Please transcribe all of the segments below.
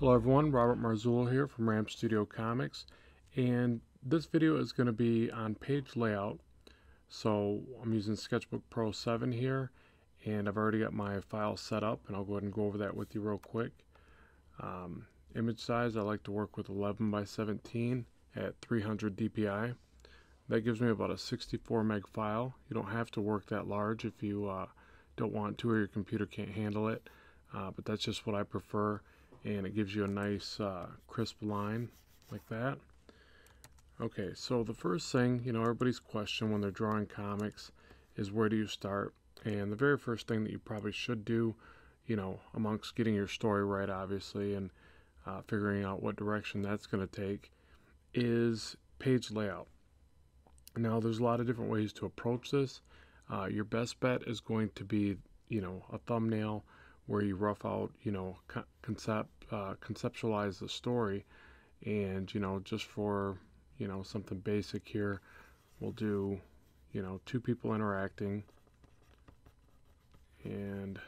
Hello everyone, Robert Marzullo here from Ram Studio Comics and this video is going to be on page layout. So I'm using Sketchbook Pro 7 here and I've already got my file set up and I'll go ahead and go over that with you real quick. Um, image size I like to work with 11 by 17 at 300 dpi. That gives me about a 64 meg file. You don't have to work that large if you uh, don't want to or your computer can't handle it. Uh, but that's just what I prefer and it gives you a nice uh, crisp line like that. Okay, so the first thing, you know, everybody's question when they're drawing comics is where do you start? And the very first thing that you probably should do, you know, amongst getting your story right, obviously, and uh, figuring out what direction that's going to take, is page layout. Now, there's a lot of different ways to approach this. Uh, your best bet is going to be, you know, a thumbnail where you rough out, you know, concept, uh, conceptualize the story, and you know, just for you know something basic here, we'll do, you know, two people interacting, and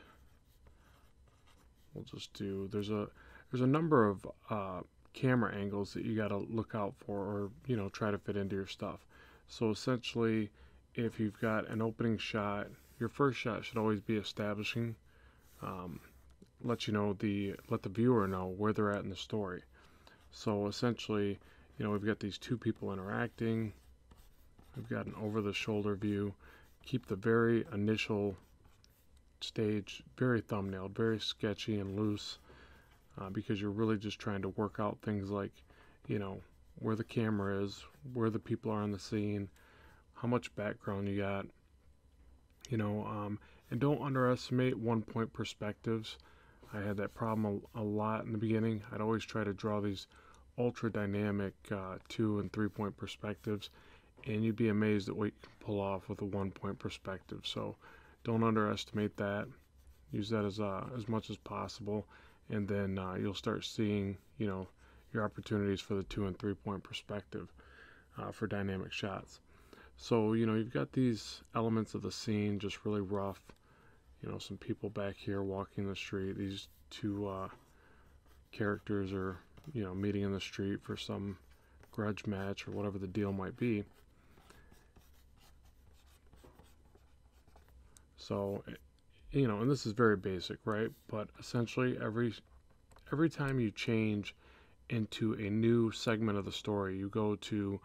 we'll just do. There's a there's a number of uh, camera angles that you got to look out for, or you know, try to fit into your stuff. So essentially, if you've got an opening shot, your first shot should always be establishing um, let you know the let the viewer know where they're at in the story. So essentially, you know, we've got these two people interacting. We've got an over-the-shoulder view. Keep the very initial stage very thumbnailed, very sketchy and loose, uh, because you're really just trying to work out things like, you know, where the camera is, where the people are on the scene, how much background you got, you know, um, and don't underestimate one point perspectives. I had that problem a, a, lot in the beginning. I'd always try to draw these ultra dynamic uh, two and three point perspectives, and you'd be amazed at what you can pull off with a one point perspective. So don't underestimate that. Use that as uh, as much as possible, and then uh, you'll start seeing you know your opportunities for the two and three point perspective uh, for dynamic shots. So you know you've got these elements of the scene just really rough you know, some people back here walking the street. These two uh, characters are, you know, meeting in the street for some grudge match or whatever the deal might be. So, you know, and this is very basic, right? But essentially, every every time you change into a new segment of the story, you go to,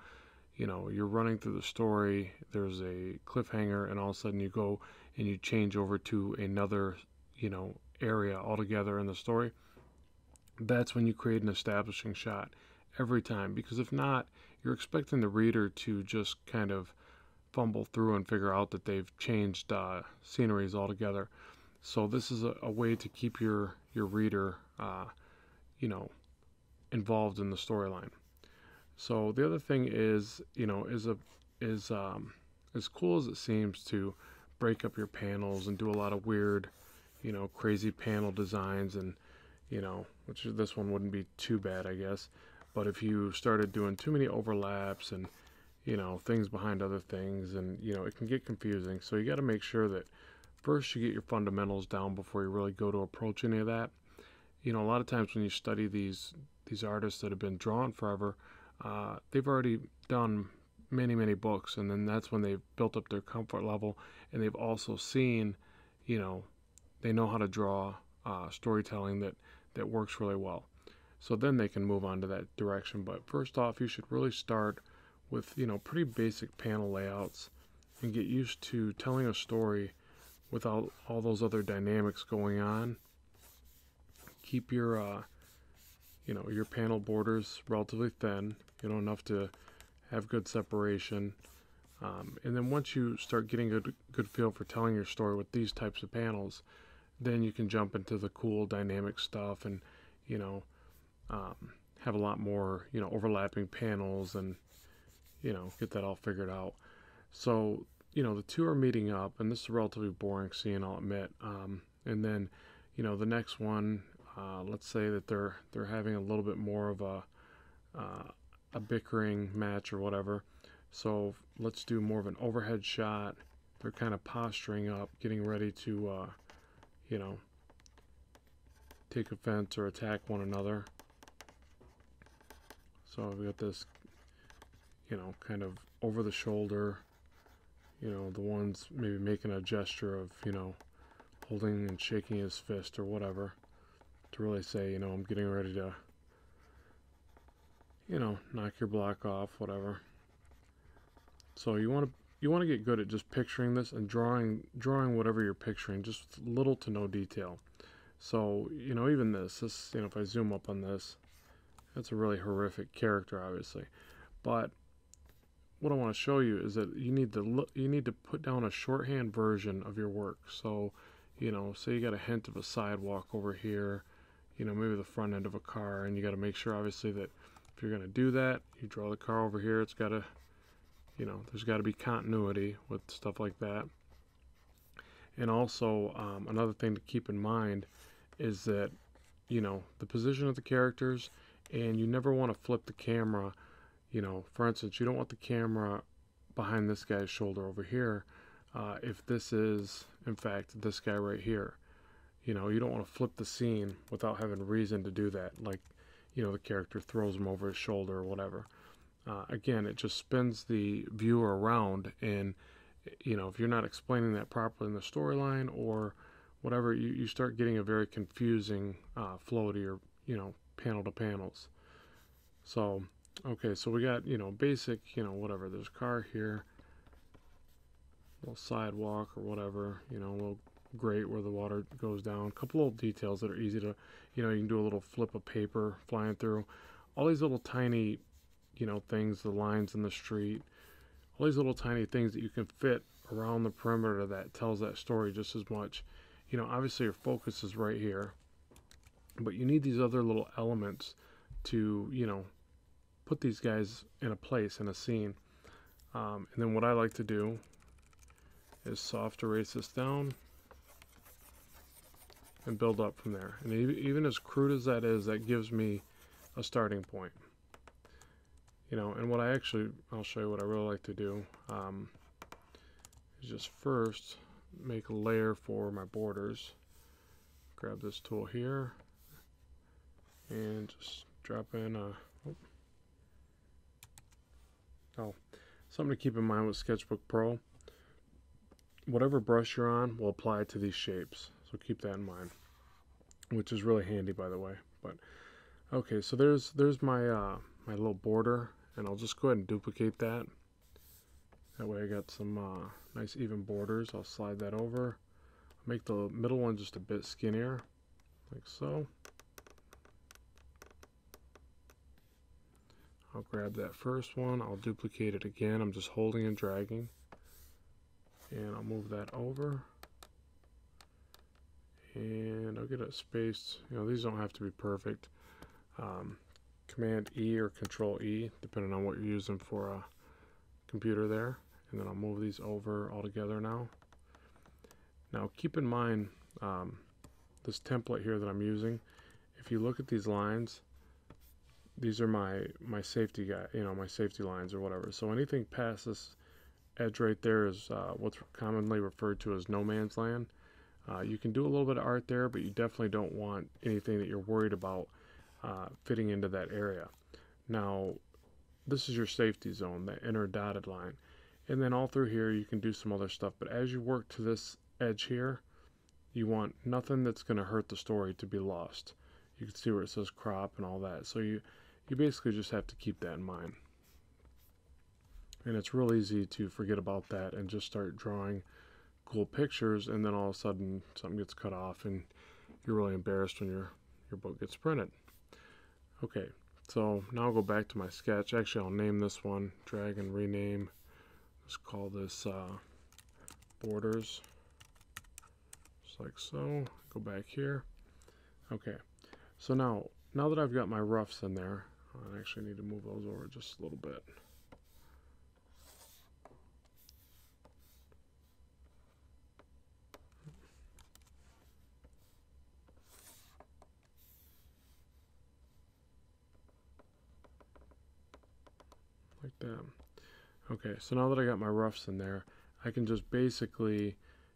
you know, you're running through the story. There's a cliffhanger, and all of a sudden you go and you change over to another, you know, area altogether in the story, that's when you create an establishing shot every time. Because if not, you're expecting the reader to just kind of fumble through and figure out that they've changed uh, sceneries altogether. So this is a, a, way to keep your your reader, uh, you know, involved in the storyline. So the other thing is, you know, is a is um, as cool as it seems to break up your panels and do a lot of weird, you know, crazy panel designs and, you know, which this one wouldn't be too bad, I guess. But if you started doing too many overlaps and, you know, things behind other things and, you know, it can get confusing. So you got to make sure that first you get your fundamentals down before you really go to approach any of that. You know, a lot of times when you study these these artists that have been drawn forever, uh, they've already done many many books and then that's when they've built up their comfort level and they've also seen you know they know how to draw uh, storytelling that that works really well. So then they can move on to that direction. But first off you should really start with you know pretty basic panel layouts and get used to telling a story without all those other dynamics going on. Keep your uh, you know your panel borders relatively thin you know enough to have good separation. Um, and then once you start getting a good, good feel for telling your story with these types of panels, then you can jump into the cool dynamic stuff and, you know, um, have a lot more, you know, overlapping panels and, you know, get that all figured out. So, you know, the two are meeting up, and this is relatively boring scene, I'll admit. Um, and then, you know, the next one, uh, let's say that they're they're having a little bit more of a uh, a bickering match or whatever. So let's do more of an overhead shot. They're kind of posturing up, getting ready to, uh, you know, take offense or attack one another. So we've got this, you know, kind of over the shoulder, you know, the ones maybe making a gesture of, you know, holding and shaking his fist or whatever to really say, you know, I'm getting ready to, you know, knock your block off, whatever. So you want to you want to get good at just picturing this and drawing drawing whatever you're picturing, just little to no detail. So you know, even this, this you know, if I zoom up on this, that's a really horrific character, obviously, but what I want to show you is that you need to look, you need to put down a shorthand version of your work. So, you know, say you got a hint of a sidewalk over here, you know, maybe the front end of a car, and you got to make sure, obviously, that if you're going to do that, you draw the car over here. It's got to, you know, there's got to be continuity with stuff like that. And also, um, another thing to keep in mind is that, you know, the position of the characters, and you never want to flip the camera. You know, for instance, you don't want the camera behind this guy's shoulder over here uh, if this is, in fact, this guy right here. You know, you don't want to flip the scene without having reason to do that. Like, you know, the character throws him over his shoulder or whatever. Uh, again, it just spins the viewer around, and you know, if you're not explaining that properly in the storyline or whatever, you, you start getting a very confusing uh, flow to your, you know, panel to panels. So, okay, so we got, you know, basic, you know, whatever. There's a car here, little sidewalk or whatever, you know, little grate where the water goes down. A couple little details that are easy to, you know, you can do a little flip of paper flying through. All these little tiny, you know, things, the lines in the street, all these little tiny things that you can fit around the perimeter that tells that story just as much. You know, obviously your focus is right here, but you need these other little elements to, you know, put these guys in a place, in a scene. Um, and then what I like to do is soft erase this down and build up from there. And even as crude as that is, that gives me a starting point. You know, and what I actually, I'll show you what I really like to do, um, is just first make a layer for my borders. Grab this tool here and just drop in a, oh, oh something to keep in mind with Sketchbook Pro. Whatever brush you're on will apply to these shapes. So keep that in mind, which is really handy, by the way. But okay, so there's there's my uh, my little border, and I'll just go ahead and duplicate that. That way I got some uh, nice even borders. I'll slide that over. Make the middle one just a bit skinnier, like so. I'll grab that first one. I'll duplicate it again. I'm just holding and dragging. And I'll move that over and I'll get it spaced. You know, these don't have to be perfect. Um, Command E or Control E, depending on what you're using for a computer there. And then I'll move these over all together now. Now keep in mind um, this template here that I'm using. If you look at these lines, these are my my safety guy, you know, my safety lines or whatever. So anything past this edge right there is uh, what's commonly referred to as no man's land. Uh, you can do a little bit of art there, but you definitely don't want anything that you're worried about uh, fitting into that area. Now, this is your safety zone, the inner dotted line. And then all through here, you can do some other stuff. But as you work to this edge here, you want nothing that's going to hurt the story to be lost. You can see where it says crop and all that. So you, you basically just have to keep that in mind. And it's real easy to forget about that and just start drawing cool pictures and then all of a sudden something gets cut off and you're really embarrassed when your your book gets printed. Okay so now I'll go back to my sketch. Actually I'll name this one drag and rename. Let's call this uh, borders. Just like so. Go back here. Okay so now now that I've got my roughs in there I actually need to move those over just a little bit that. Okay, so now that I got my roughs in there, I can just basically,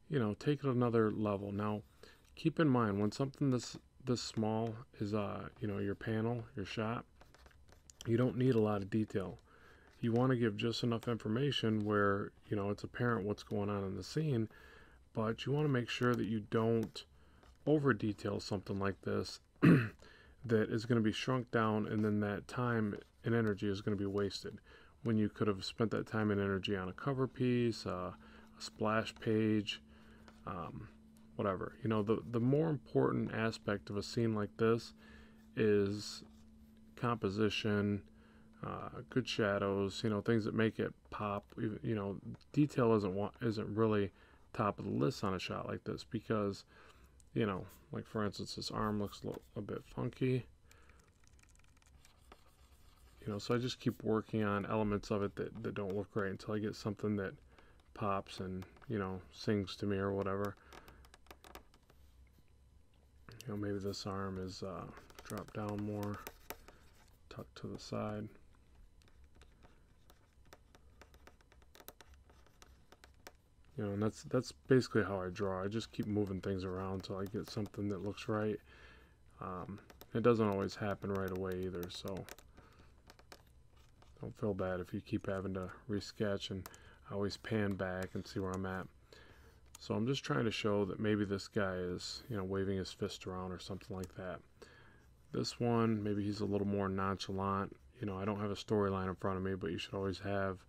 you know, take it another level. Now, keep in mind, when something this this small is, uh, you know, your panel, your shot, you don't need a lot of detail. You want to give just enough information where, you know, it's apparent what's going on in the scene, but you want to make sure that you don't over detail something like this that is going to be shrunk down and then that time and energy is going to be wasted when you could have spent that time and energy on a cover piece, uh, a splash page, um, whatever. You know, the, the more important aspect of a scene like this is composition, uh, good shadows, you know, things that make it pop. You know, detail isn't isn't really top of the list on a shot like this because, you know, like for instance, this arm looks a, a bit funky. You know, so I just keep working on elements of it that, that don't look right until I get something that pops and, you know, sings to me or whatever. You know, maybe this arm is uh, dropped down more, tucked to the side. You know, and that's that's basically how I draw. I just keep moving things around until I get something that looks right. Um, it doesn't always happen right away either, so don't feel bad if you keep having to resketch and I always pan back and see where I'm at. So I'm just trying to show that maybe this guy is, you know, waving his fist around or something like that. This one, maybe he's a little more nonchalant. You know, I don't have a storyline in front of me, but you should always have,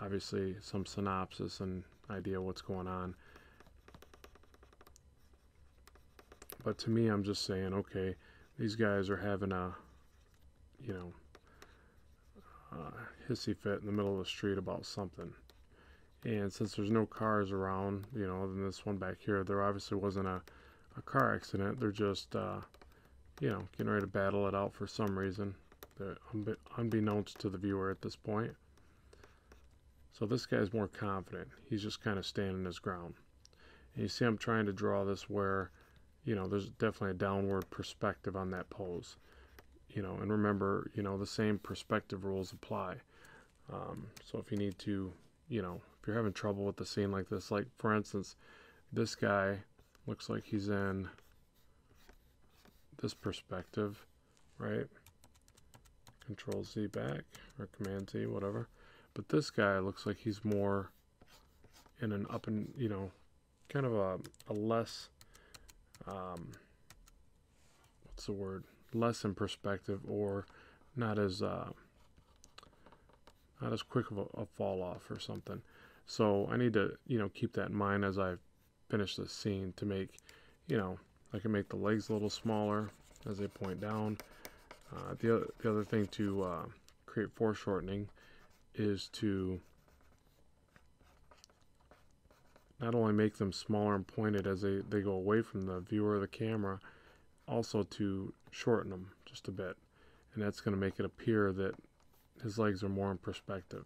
obviously, some synopsis and idea what's going on. But to me, I'm just saying, okay, these guys are having a, you know, uh, hissy fit in the middle of the street about something. And since there's no cars around, you know, than this one back here, there obviously wasn't a, a car accident. They're just, uh, you know, getting ready to battle it out for some reason, unbe unbeknownst to the viewer at this point. So this guy's more confident. He's just kind of standing his ground. And you see I'm trying to draw this where, you know, there's definitely a downward perspective on that pose. You know, and remember, you know, the same perspective rules apply. Um, so if you need to, you know, if you're having trouble with the scene like this, like for instance, this guy looks like he's in this perspective, right? Control Z back or Command Z, whatever. But this guy looks like he's more in an up and, you know, kind of a, a less, um, what's the word? Less in perspective or not as, uh, not as quick of a, a fall off or something. So I need to, you know, keep that in mind as I finish this scene to make, you know, I can make the legs a little smaller as they point down. Uh, the, the other thing to uh, create foreshortening is to not only make them smaller and pointed as they, they go away from the viewer of the camera, also to shorten them just a bit. And that's going to make it appear that his legs are more in perspective.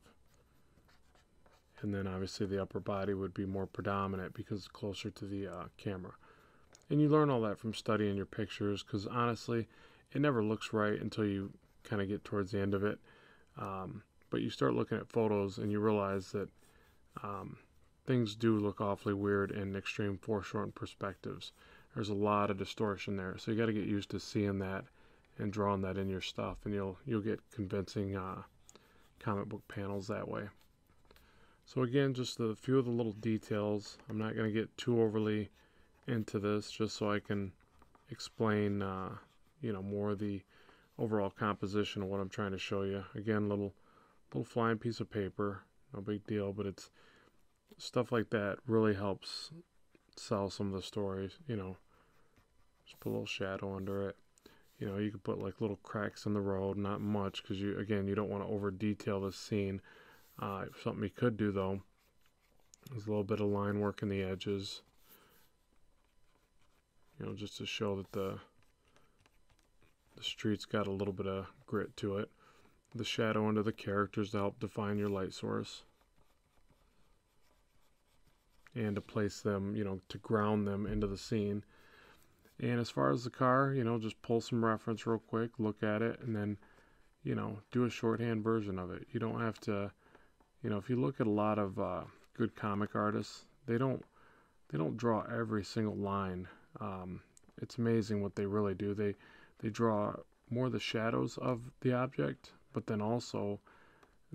And then obviously the upper body would be more predominant because closer to the uh, camera. And you learn all that from studying your pictures because honestly, it never looks right until you kind of get towards the end of it. Um, but you start looking at photos and you realize that um, things do look awfully weird in extreme foreshortened perspectives. There's a lot of distortion there, so you got to get used to seeing that and drawing that in your stuff, and you'll you'll get convincing uh, comic book panels that way. So again, just a few of the little details. I'm not going to get too overly into this, just so I can explain, uh, you know, more of the overall composition of what I'm trying to show you. Again, little little flying piece of paper, no big deal, but it's stuff like that really helps sell some of the stories, you know. Just put a little shadow under it. You know, you could put like little cracks in the road, not much, because you, again, you don't want to over detail the scene. Uh, something you could do though is a little bit of line work in the edges. You know, just to show that the the street's got a little bit of grit to it the shadow under the characters to help define your light source and to place them, you know, to ground them into the scene. And as far as the car, you know, just pull some reference real quick, look at it, and then, you know, do a shorthand version of it. You don't have to, you know, if you look at a lot of uh, good comic artists, they don't they don't draw every single line. Um, it's amazing what they really do. They they draw more the shadows of the object but then also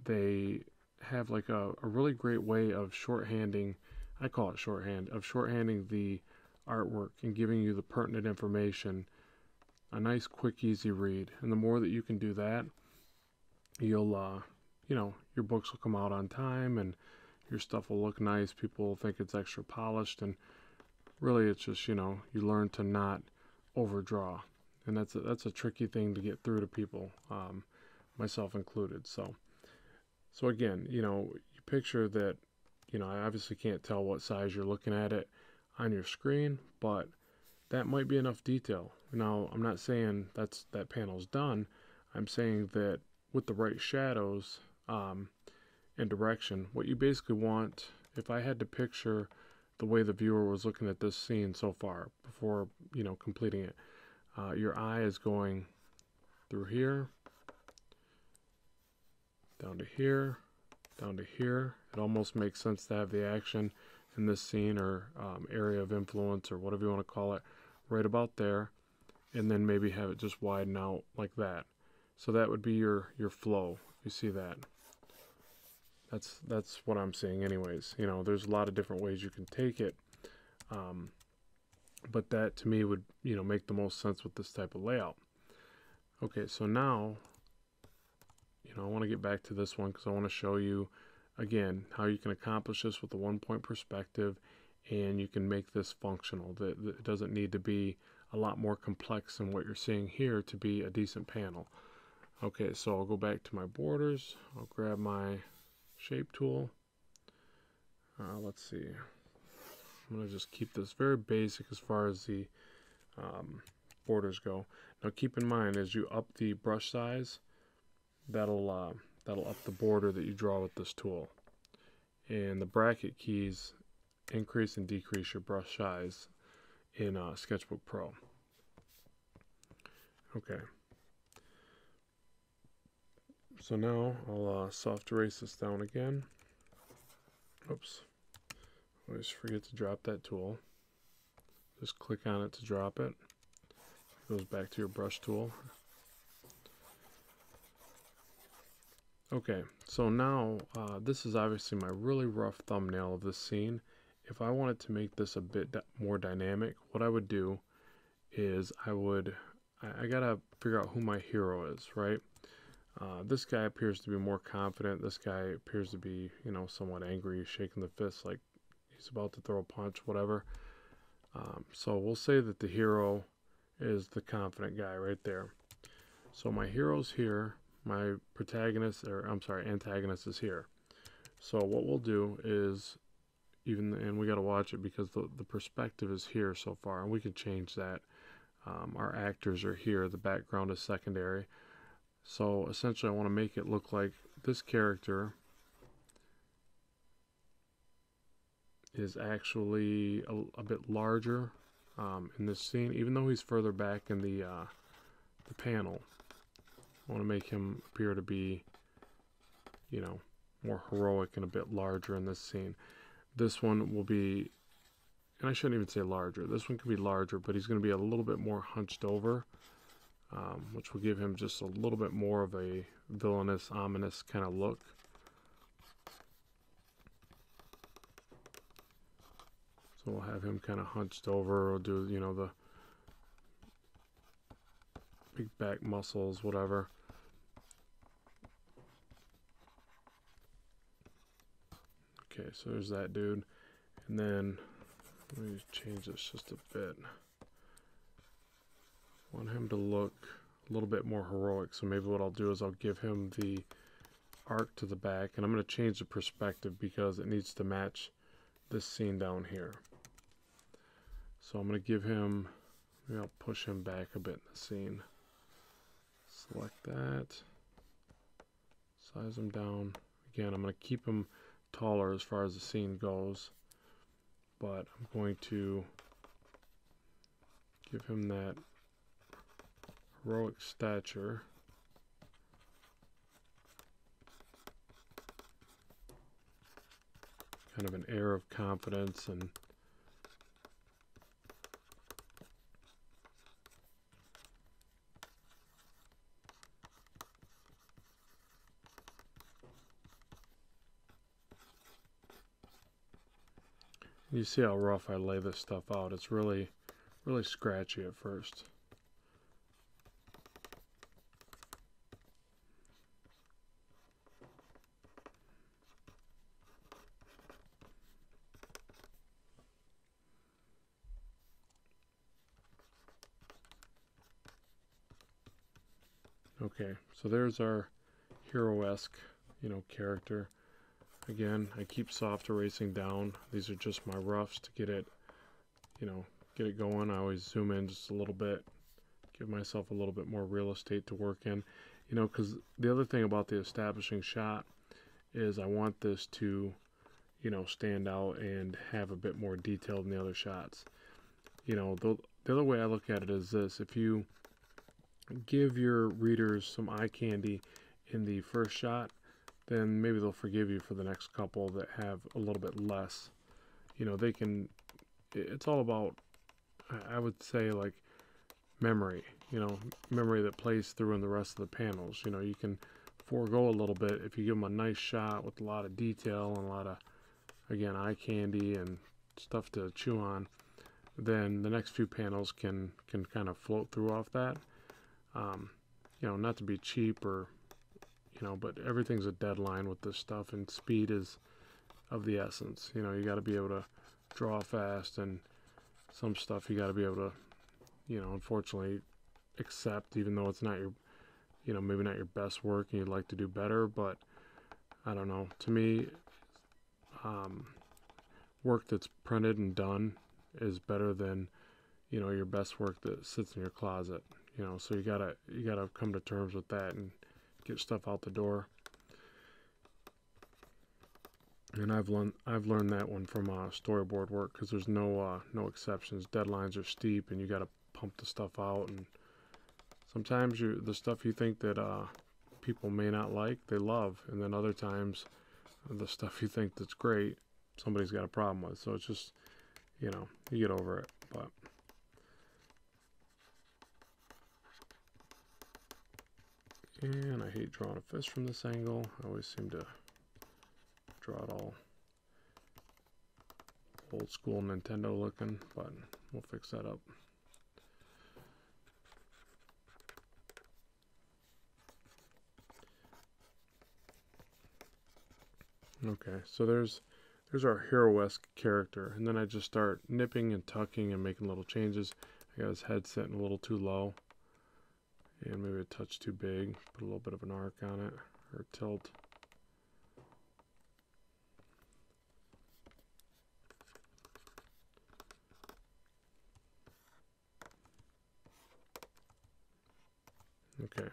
they have like a, a really great way of shorthanding I call it shorthand of shorthanding the artwork and giving you the pertinent information a nice quick easy read. And the more that you can do that you'll uh, you know your books will come out on time and your stuff will look nice. People will think it's extra polished. And really it's just you know you learn to not overdraw. And that's a, that's a tricky thing to get through to people um, myself included. So so again you know you picture that you know I obviously can't tell what size you're looking at it on your screen but that might be enough detail now I'm not saying that's that panel's done I'm saying that with the right shadows um, and direction what you basically want if I had to picture the way the viewer was looking at this scene so far before you know completing it. Uh, your eye is going through here, down to here, down to here. It almost makes sense to have the action in this scene or um, area of influence or whatever you want to call it right about there and then maybe have it just widen out like that so that would be your your flow you see that that's that's what I'm seeing, anyways. You know, there's a lot of different ways you can take it, um, but that to me would you know make the most sense with this type of layout. Okay, so now, you know, I want to get back to this one because I want to show you again how you can accomplish this with a one point perspective, and you can make this functional. That it doesn't need to be a lot more complex than what you're seeing here to be a decent panel. Okay, so I'll go back to my borders. I'll grab my shape tool. Uh, let's see. I'm going to just keep this very basic as far as the um, borders go. Now keep in mind as you up the brush size, that'll uh, that'll up the border that you draw with this tool. And the bracket keys increase and decrease your brush size in uh, Sketchbook Pro. Okay. So now I'll uh, soft erase this down again. Oops. Always forget to drop that tool. Just click on it to drop it. it goes back to your brush tool. Okay, so now uh, this is obviously my really rough thumbnail of this scene. If I wanted to make this a bit more dynamic, what I would do is I would, I, I gotta figure out who my hero is, right? Uh, this guy appears to be more confident. This guy appears to be, you know, somewhat angry, shaking the fist like he's about to throw a punch, whatever. Um, so we'll say that the hero is the confident guy right there. So my hero's here. My protagonist, or I'm sorry, antagonist is here. So what we'll do is, even, and we got to watch it because the, the perspective is here so far, and we can change that. Um, our actors are here. The background is secondary. So essentially I want to make it look like this character is actually a, a bit larger um, in this scene, even though he's further back in the, uh, the panel. I want to make him appear to be, you know, more heroic and a bit larger in this scene. This one will be, and I shouldn't even say larger, this one could be larger, but he's going to be a little bit more hunched over um, which will give him just a little bit more of a villainous, ominous kind of look. So we'll have him kind of hunched over, we'll do, you know, the big back muscles, whatever. Okay, so there's that dude. And then, let me change this just a bit want him to look a little bit more heroic. So maybe what I'll do is I'll give him the arc to the back. And I'm going to change the perspective because it needs to match this scene down here. So I'm going to give him, maybe I'll push him back a bit in the scene. Select that. Size him down. Again, I'm going to keep him taller as far as the scene goes. But I'm going to give him that heroic stature. Kind of an air of confidence and You see how rough I lay this stuff out. It's really, really scratchy at first. Okay, so there's our hero-esque, you know, character. Again, I keep soft erasing down. These are just my roughs to get it, you know, get it going. I always zoom in just a little bit, give myself a little bit more real estate to work in. You know, because the other thing about the establishing shot is I want this to, you know, stand out and have a bit more detail than the other shots. You know, the, the other way I look at it is this. If you give your readers some eye candy in the first shot, then maybe they'll forgive you for the next couple that have a little bit less. You know, they can, it's all about, I would say, like memory, you know, memory that plays through in the rest of the panels. You know, you can forego a little bit if you give them a nice shot with a lot of detail and a lot of, again, eye candy and stuff to chew on. Then the next few panels can can kind of float through off that. Um, you know, not to be cheap or, you know, but everything's a deadline with this stuff, and speed is of the essence. You know, you got to be able to draw fast, and some stuff you got to be able to, you know, unfortunately accept, even though it's not your, you know, maybe not your best work, and you'd like to do better. But I don't know. To me, um, work that's printed and done is better than, you know, your best work that sits in your closet you know so you gotta you gotta come to terms with that and get stuff out the door. And I've learned I've learned that one from uh, storyboard work because there's no uh, no exceptions. Deadlines are steep and you got to pump the stuff out and sometimes you the stuff you think that uh, people may not like they love. And then other times the stuff you think that's great somebody's got a problem with. So it's just you know you get over it. But And I hate drawing a fist from this angle. I always seem to draw it all old school Nintendo looking, but we'll fix that up. Okay, so there's there's our hero-esque character, and then I just start nipping and tucking and making little changes. I got his head sitting a little too low and maybe a touch too big put a little bit of an arc on it or tilt. Okay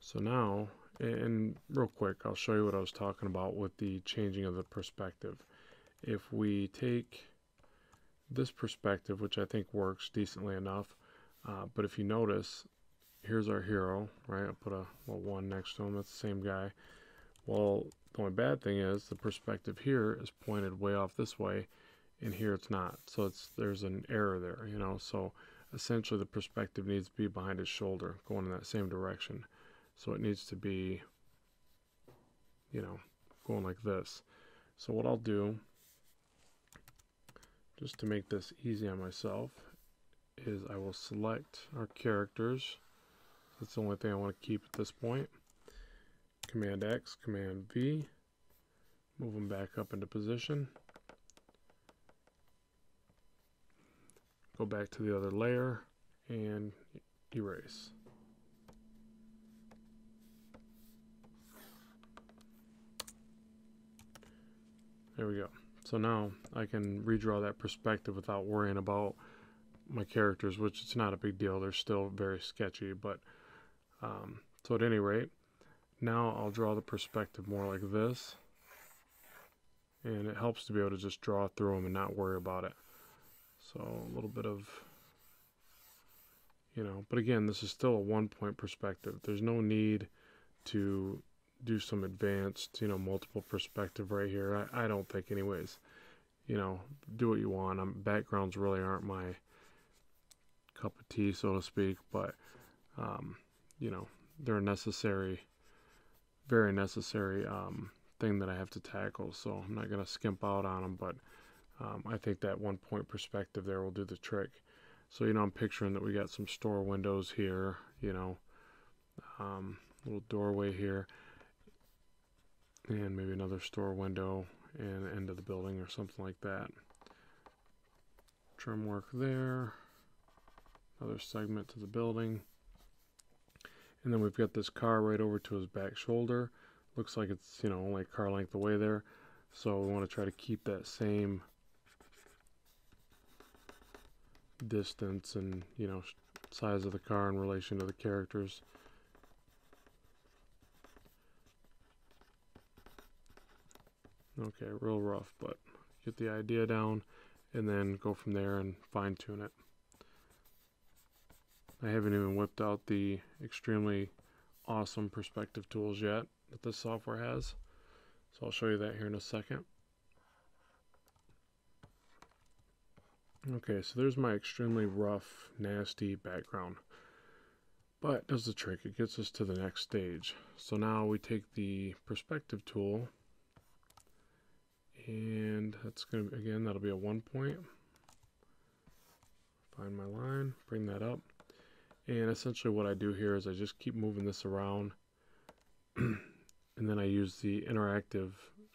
so now and real quick I'll show you what I was talking about with the changing of the perspective. If we take this perspective which I think works decently enough uh, but if you notice here's our hero, right? I'll put a little one next to him. That's the same guy. Well, the only bad thing is the perspective here is pointed way off this way, and here it's not. So it's there's an error there, you know. So essentially, the perspective needs to be behind his shoulder, going in that same direction. So it needs to be, you know, going like this. So what I'll do, just to make this easy on myself, is I will select our characters that's the only thing I want to keep at this point. Command X, Command V. Move them back up into position. Go back to the other layer and erase. There we go. So now I can redraw that perspective without worrying about my characters, which it's not a big deal. They're still very sketchy, but um, so at any rate, now I'll draw the perspective more like this. And it helps to be able to just draw through them and not worry about it. So a little bit of, you know, but again, this is still a one point perspective. There's no need to do some advanced, you know, multiple perspective right here. I, I don't think anyways. You know, do what you want. Um, backgrounds really aren't my cup of tea, so to speak, but um, you know, they're a necessary, very necessary um, thing that I have to tackle. So I'm not going to skimp out on them, but Um, I think that one point perspective there will do the trick. So, you know, I'm picturing that we got some store windows here, you know, um, little doorway here, and maybe another store window and end of the building or something like that. Trim work there, another segment to the building. And then we've got this car right over to his back shoulder. Looks like it's, you know, only car length away there. So we want to try to keep that same distance and, you know, size of the car in relation to the characters. Okay, real rough, but get the idea down and then go from there and fine tune it. I haven't even whipped out the extremely awesome perspective tools yet that this software has. So I'll show you that here in a second. Okay, so there's my extremely rough, nasty background. But does the trick, it gets us to the next stage. So now we take the perspective tool and that's going to, again, that'll be a one point. Find my line, bring that up. And essentially what I do here is I just keep moving this around and then I use the interactive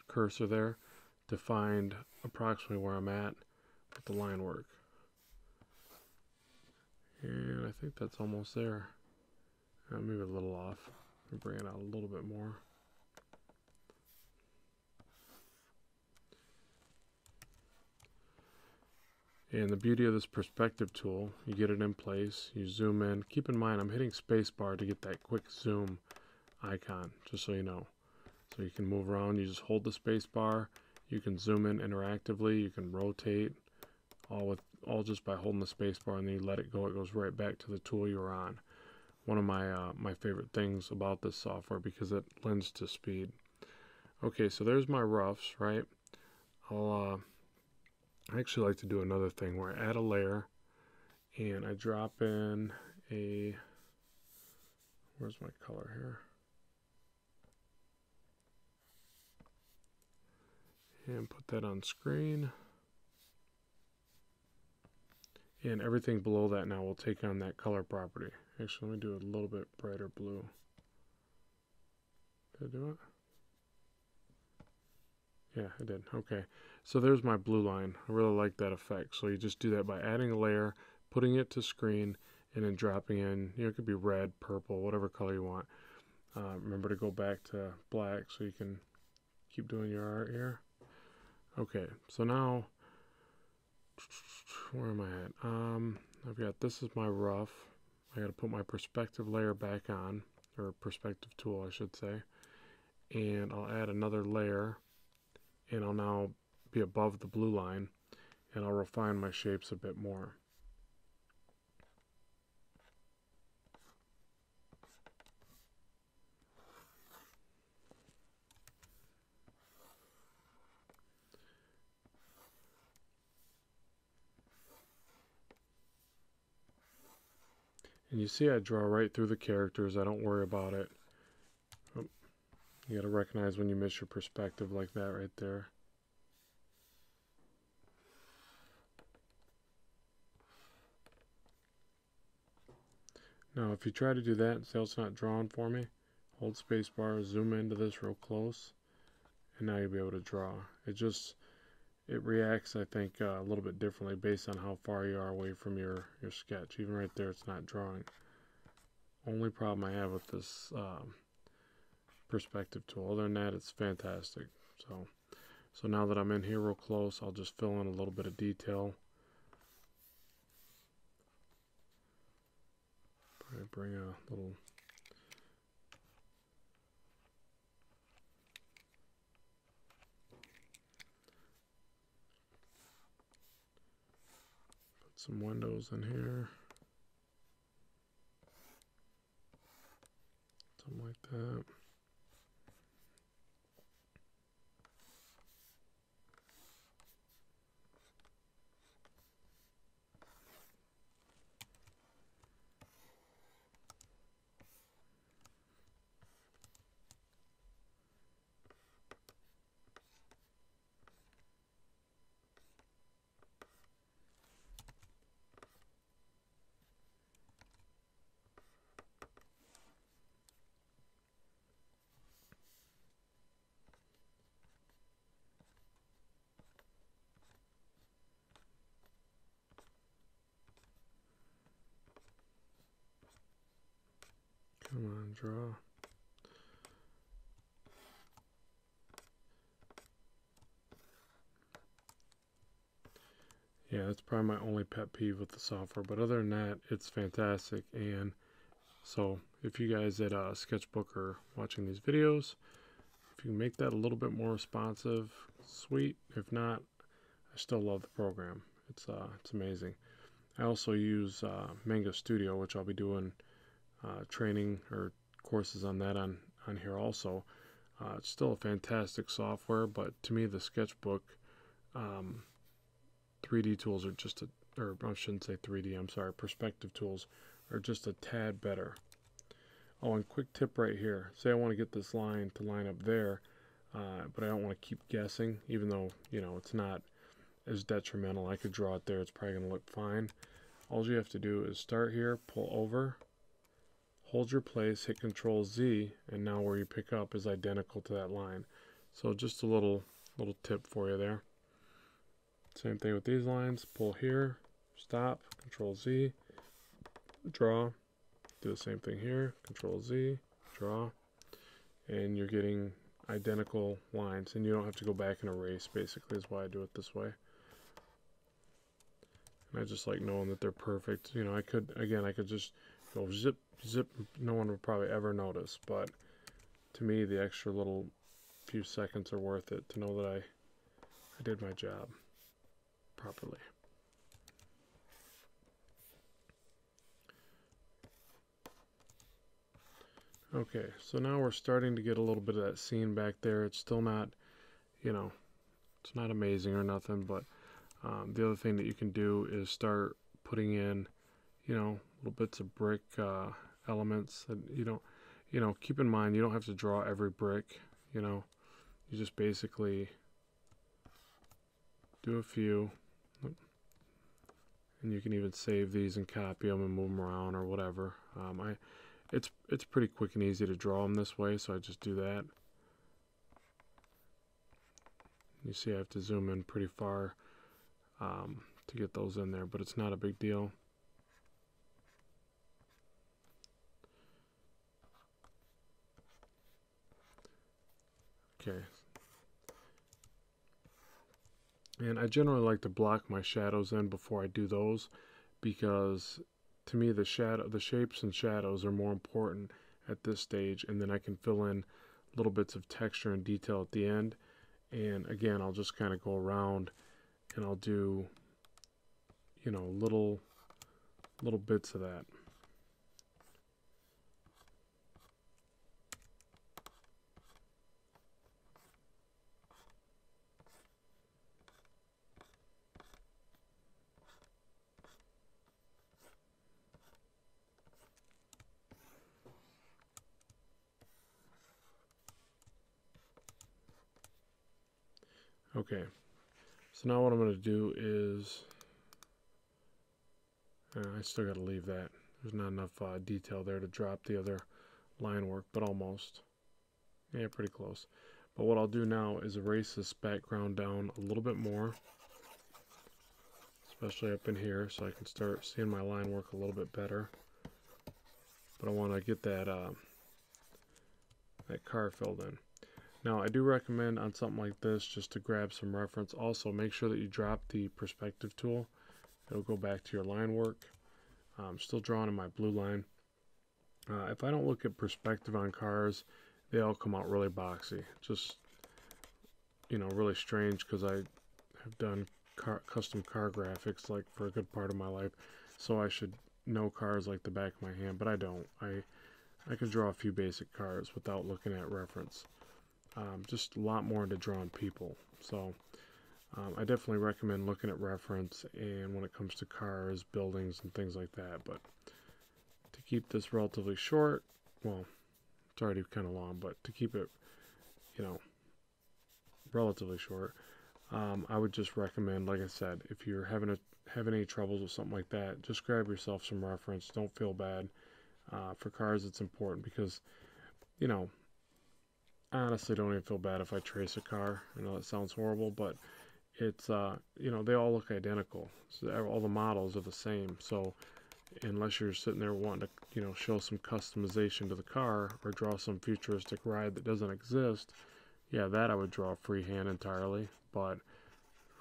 cursor there to find approximately where I'm at with the line work. And I think that's almost there. Uh, maybe a little off. Bring it out a little bit more. And the beauty of this perspective tool, you get it in place, you zoom in. Keep in mind, I'm hitting spacebar to get that quick zoom icon, just so you know. So you can move around, you just hold the spacebar, you can zoom in interactively, you can rotate, all with all just by holding the spacebar and then you let it go, it goes right back to the tool you're on. One of my uh, my favorite things about this software because it lends to speed. Okay, so there's my roughs, right? I'll uh, I actually like to do another thing where I add a layer and I drop in a, where's my color here? And put that on screen. And everything below that now will take on that color property. Actually, let me do a little bit brighter blue. Did I do it? Yeah, I did. Okay. So there's my blue line. I really like that effect. So you just do that by adding a layer, putting it to screen, and then dropping in, you know, it could be red, purple, whatever color you want. Uh, remember to go back to black so you can keep doing your art here. Okay, so now, where am I at? Um, I've got, this is my rough. I got to put my perspective layer back on, or perspective tool, I should say. And I'll add another layer and I'll now be above the blue line and I'll refine my shapes a bit more. And you see I draw right through the characters. I don't worry about it. Oh, you got to recognize when you miss your perspective like that right there. Now if you try to do that and say it's not drawn for me, hold spacebar, zoom into this real close, and now you'll be able to draw. It just, it reacts I think uh, a little bit differently based on how far you are away from your, your sketch. Even right there it's not drawing. Only problem I have with this um, perspective tool. Other than that, it's fantastic. So, so now that I'm in here real close, I'll just fill in a little bit of detail. I bring a little put some windows in here. Something like that. On, draw. Yeah, that's probably my only pet peeve with the software. But other than that, it's fantastic. And so if you guys at uh, Sketchbook are watching these videos, if you make that a little bit more responsive, sweet. If not, I still love the program. It's uh, it's amazing. I also use uh, Manga Studio, which I'll be doing uh, training or courses on that on on here also. Uh, it's still a fantastic software, but to me, the Sketchbook um, 3D tools are just a, or I shouldn't say 3D. I'm sorry, perspective tools are just a tad better. Oh, and quick tip right here. Say I want to get this line to line up there, uh, but I don't want to keep guessing, even though, you know, it's not as detrimental. I could draw it there. It's probably going to look fine. All you have to do is start here, pull over, hold your place, hit Control Z, and now where you pick up is identical to that line. So just a little little tip for you there. Same thing with these lines. Pull here, stop, Control Z, draw. Do the same thing here, Control Z, draw. And you're getting identical lines. And you don't have to go back and erase, basically, is why I do it this way. And I just like knowing that they're perfect. You know, I could, again, I could just go zip, zip. No one would probably ever notice. But to me, the extra little few seconds are worth it to know that I, I did my job properly. Okay, so now we're starting to get a little bit of that scene back there. It's still not, you know, it's not amazing or nothing, but um, the other thing that you can do is start putting in, you know, little bits of brick uh, elements that you don't, you know, keep in mind you don't have to draw every brick, you know, you just basically do a few, and you can even save these and copy them and move them around or whatever. Um, I it's it's pretty quick and easy to draw them this way, so I just do that. You see I have to zoom in pretty far um, to get those in there, but it's not a big deal. Okay. And I generally like to block my shadows in before I do those because to me the shadow the shapes and shadows are more important at this stage and then I can fill in little bits of texture and detail at the end and again I'll just kind of go around and I'll do you know little little bits of that Okay, so now what I'm going to do is, uh, I still got to leave that. There's not enough uh, detail there to drop the other line work, but almost. Yeah, pretty close. But what I'll do now is erase this background down a little bit more, especially up in here, so I can start seeing my line work a little bit better. But I want to get that uh, that car filled in. Now, I do recommend on something like this just to grab some reference. Also, make sure that you drop the perspective tool. It'll go back to your line work. I'm still drawing in my blue line. Uh, if I don't look at perspective on cars, they all come out really boxy. Just, you know, really strange because I have done car, custom car graphics like for a good part of my life. So I should know cars like the back of my hand, but I don't. I I can draw a few basic cars without looking at reference um, just a lot more into drawing people. So um, I definitely recommend looking at reference and when it comes to cars, buildings, and things like that. But to keep this relatively short, well, it's already kind of long, but to keep it, you know, relatively short, um, I would just recommend, like I said, if you're having a having any troubles with something like that, just grab yourself some reference. Don't feel bad. Uh, for cars, it's important because, you know, honestly don't even feel bad if I trace a car. I know that sounds horrible, but it's uh, you know they all look identical. So all the models are the same. So unless you're sitting there wanting to, you know, show some customization to the car or draw some futuristic ride that doesn't exist, yeah, that I would draw freehand entirely, but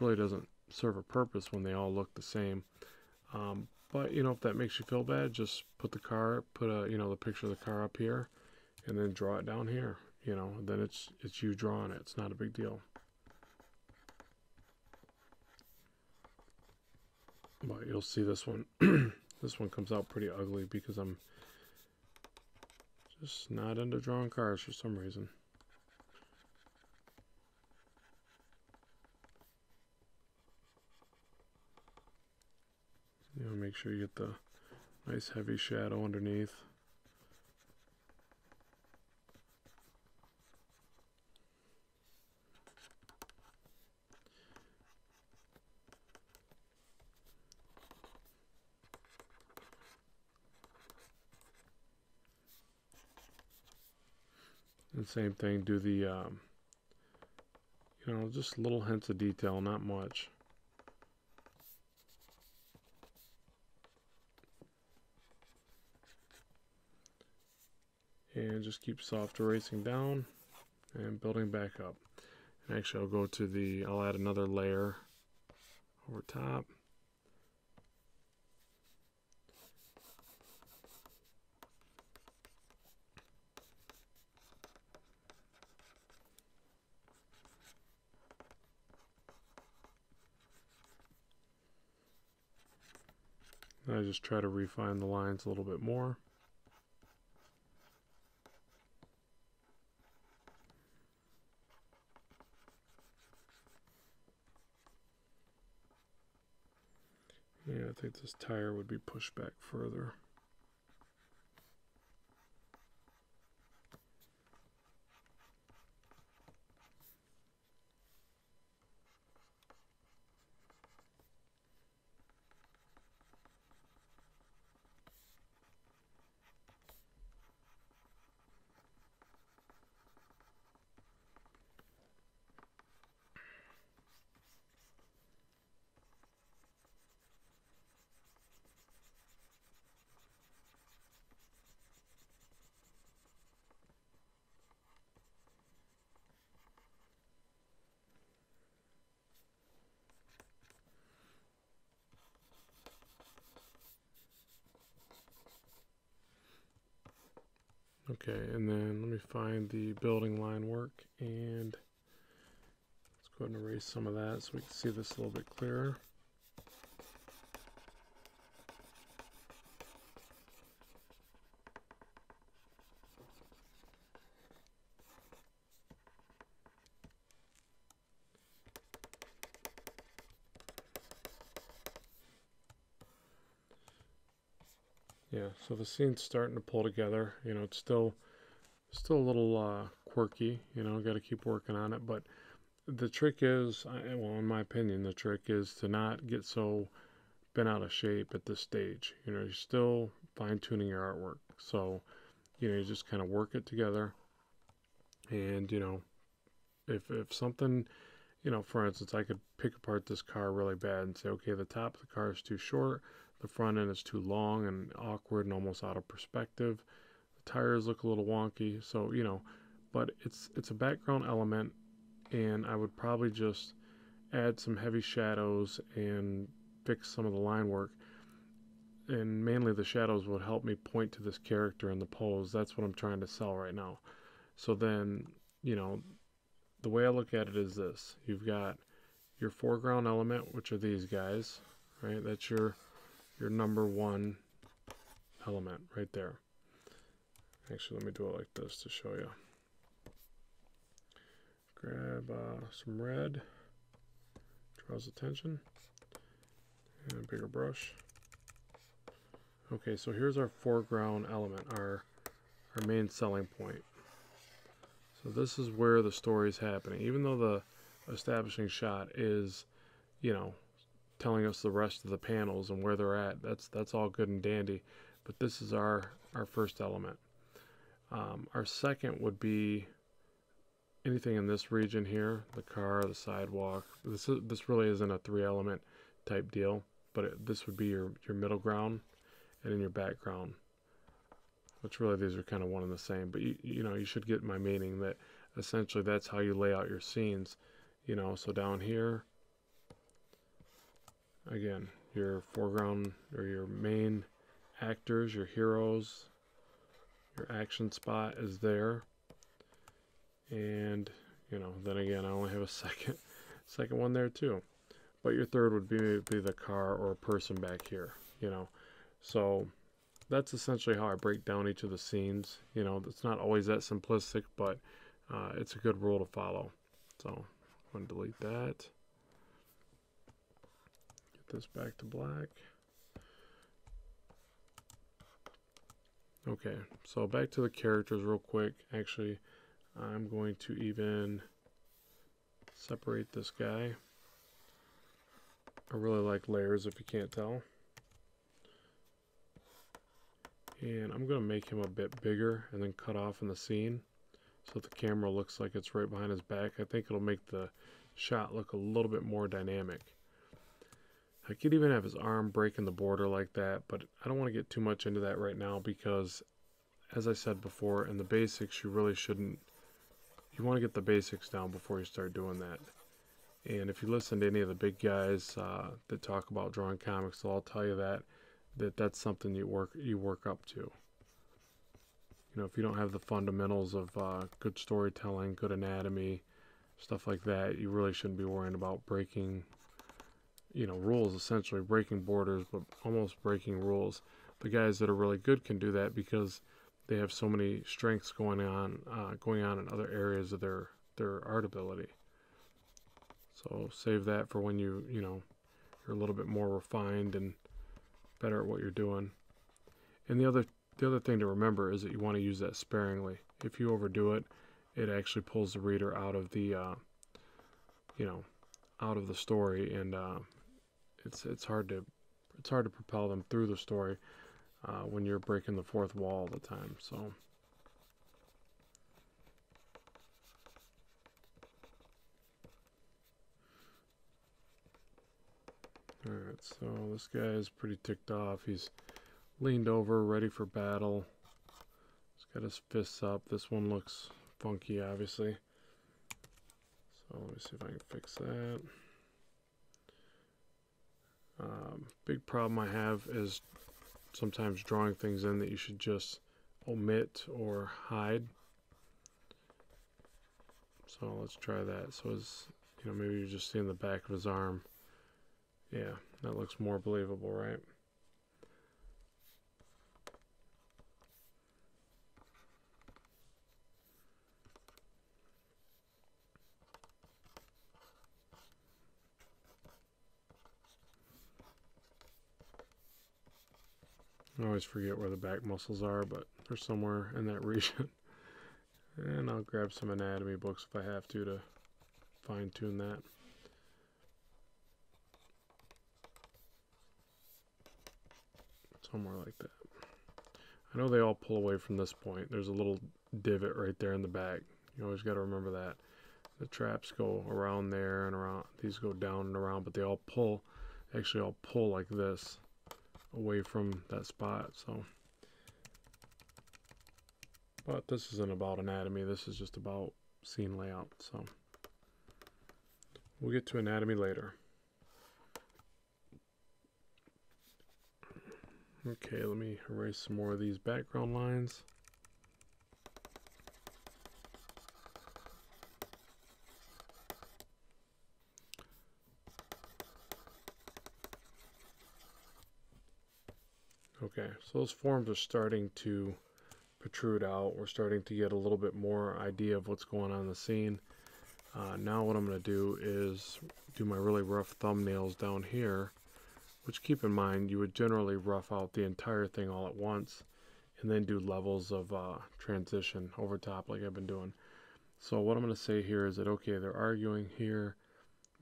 really doesn't serve a purpose when they all look the same. Um, but you know, if that makes you feel bad, just put the car, put a, you know, the picture of the car up here, and then draw it down here. You know, then it's it's you drawing it. It's not a big deal. But you'll see this one. this one comes out pretty ugly because I'm just not into drawing cars for some reason. You know, make sure you get the nice heavy shadow underneath. And same thing, do the, um, you know, just little hints of detail, not much. And just keep soft erasing down and building back up. And actually I'll go to the, I'll add another layer over top. I just try to refine the lines a little bit more. Yeah, I think this tire would be pushed back further. Okay, and then let me find the building line work and let's go ahead and erase some of that so we can see this a little bit clearer. Yeah, so the scene's starting to pull together. You know, it's still still a little uh, quirky. You know, got to keep working on it. But the trick is, well, in my opinion, the trick is to not get so bent out of shape at this stage. You know, you're still fine tuning your artwork. So, you know, you just kind of work it together. And, you know, if, if something, you know, for instance, I could pick apart this car really bad and say, okay, the top of the car is too short the front end is too long and awkward and almost out of perspective. Tires look a little wonky, so you know, but it's it's a background element, and I would probably just add some heavy shadows and fix some of the line work. And mainly the shadows would help me point to this character in the pose. That's what I'm trying to sell right now. So then, you know, the way I look at it is this. You've got your foreground element, which are these guys, right? That's your your number one element right there. Actually, let me do it like this to show you. Grab uh, some red, draws attention, and a bigger brush. Okay, so here's our foreground element, our, our main selling point. So this is where the story is happening. Even though the establishing shot is, you know, telling us the rest of the panels and where they're at. That's that's all good and dandy, but this is our our first element. Um, our second would be anything in this region here, the car, the sidewalk. This is, this really isn't a three element type deal, but it, this would be your your middle ground, and in your background. Which really these are kind of one and the same, but you, you know you should get my meaning that essentially that's how you lay out your scenes. You know, so down here, again, your foreground or your main actors, your heroes, your action spot is there. And, you know, then again, I only have a second, second one there too. But your third would be, be the car or a person back here, you know. So that's essentially how I break down each of the scenes. You know, it's not always that simplistic, but uh, it's a good rule to follow. So I'm going to delete that. Get this back to black. Okay, so back to the characters real quick. Actually, I'm going to even separate this guy. I really like layers if you can't tell. And I'm going to make him a bit bigger and then cut off in the scene so the camera looks like it's right behind his back. I think it'll make the shot look a little bit more dynamic. I could even have his arm breaking the border like that, but I don't want to get too much into that right now because, as I said before, in the basics, you really shouldn't. You want to get the basics down before you start doing that. And if you listen to any of the big guys uh, that talk about drawing comics, all tell you that that that's something you work you work up to. You know, if you don't have the fundamentals of uh, good storytelling, good anatomy, stuff like that, you really shouldn't be worrying about breaking you know, rules essentially, breaking borders, but almost breaking rules. The guys that are really good can do that because they have so many strengths going on, uh, going on in other areas of their their art ability. So save that for when you you know you're a little bit more refined and better at what you're doing. And the other the other thing to remember is that you want to use that sparingly. If you overdo it, it actually pulls the reader out of the uh, you know out of the story and uh, it's it's hard to it's hard to propel them through the story uh, when you're breaking the fourth wall all the time. So. Alright, so this guy is pretty ticked off. He's leaned over, ready for battle. He's got his fists up. This one looks funky, obviously. So let me see if I can fix that. Um, big problem I have is sometimes drawing things in that you should just omit or hide. So let's try that. So as you know, maybe you're just seeing the back of his arm. Yeah, that looks more believable, right? I always forget where the back muscles are, but they're somewhere in that region. and I'll grab some anatomy books if I have to to fine tune that. Somewhere like that. I know they all pull away from this point. There's a little divot right there in the back. You always got to remember that. The traps go around there and around. These go down and around, but they all pull. Actually, all pull like this away from that spot. So, but this isn't about anatomy. This is just about scene layout. So, we'll get to anatomy later. Okay, let me erase some more of these background lines. Okay, so those forms are starting to protrude out. We're starting to get a little bit more idea of what's going on in the scene. Uh, now what I'm going to do is do my really rough thumbnails down here, which keep in mind you would generally rough out the entire thing all at once and then do levels of uh, transition over top like I've been doing. So what I'm going to say here is that, okay, they're arguing here.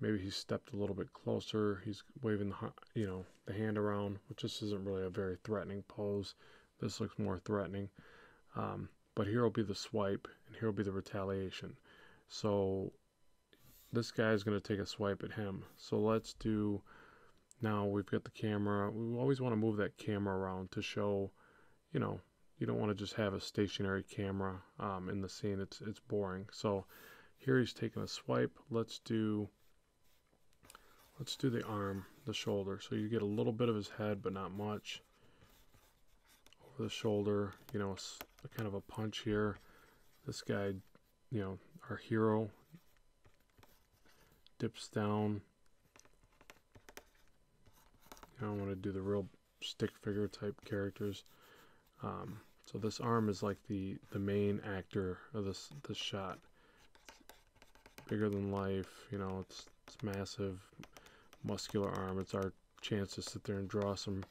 Maybe he stepped a little bit closer. He's waving the, you know, the hand around, which this isn't really a very threatening pose. This looks more threatening. Um, but here will be the swipe, and here will be the retaliation. So this guy is going to take a swipe at him. So let's do now we've got the camera. We always want to move that camera around to show, you know, you don't want to just have a stationary camera um, in the scene. It's it's boring. So here he's taking a swipe. Let's do let's do the arm, the shoulder. So you get a little bit of his head, but not much. Over the shoulder, you know, a, kind of a punch here. This guy, you know, our hero dips down. You know, I want to do the real stick figure type characters. Um, so this arm is like the the main actor of this this shot. Bigger than life, you know, it's it's massive, muscular arm. It's our chance to sit there and draw some,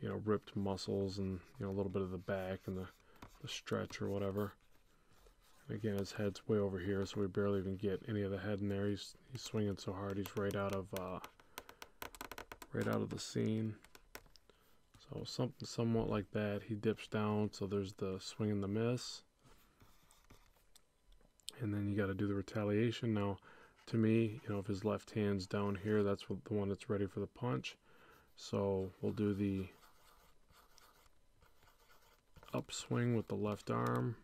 you know, ripped muscles and you know a little bit of the back and the, the stretch or whatever. Again, his head's way over here, so we barely even get any of the head in there. He's he's swinging so hard, he's right out of uh, right out of the scene. So something somewhat like that. He dips down, so there's the swing and the miss. And then you got to do the retaliation. Now, to me, you know, if his left hand's down here, that's the one that's ready for the punch. So we'll do the upswing with the left arm.